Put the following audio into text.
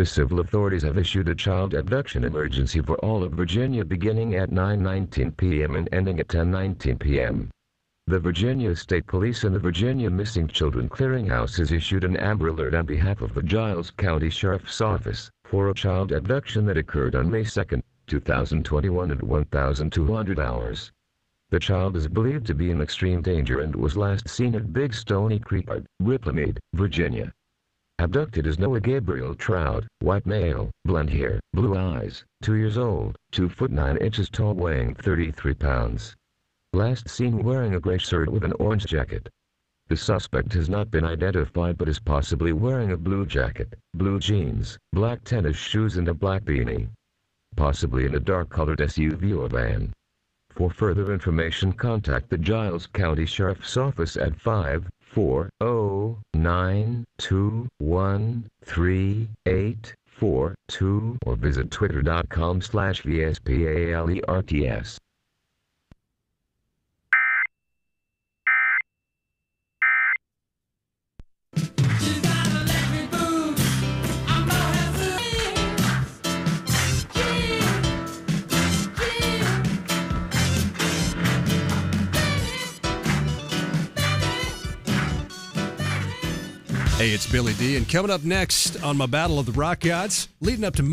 The civil authorities have issued a child abduction emergency for all of Virginia beginning at 9:19 p.m. and ending at 10:19 p.m. The Virginia State Police and the Virginia Missing Children Clearinghouse has issued an Amber Alert on behalf of the Giles County Sheriff's Office for a child abduction that occurred on May 2, 2021 at 1200 hours. The child is believed to be in extreme danger and was last seen at Big Stony Creek, Ripplemead, Virginia. Abducted is Noah Gabriel Trout, white male, blonde hair, blue eyes, 2 years old, 2 foot 9 inches tall weighing 33 pounds. Last seen wearing a gray shirt with an orange jacket. The suspect has not been identified but is possibly wearing a blue jacket, blue jeans, black tennis shoes and a black beanie. Possibly in a dark-colored SUV or van. For further information contact the Giles County Sheriff's Office at 540-921-3842 or visit twitter.com slash VSPALERTS. Hey, it's Billy D, and coming up next on my Battle of the Rock Gods, leading up to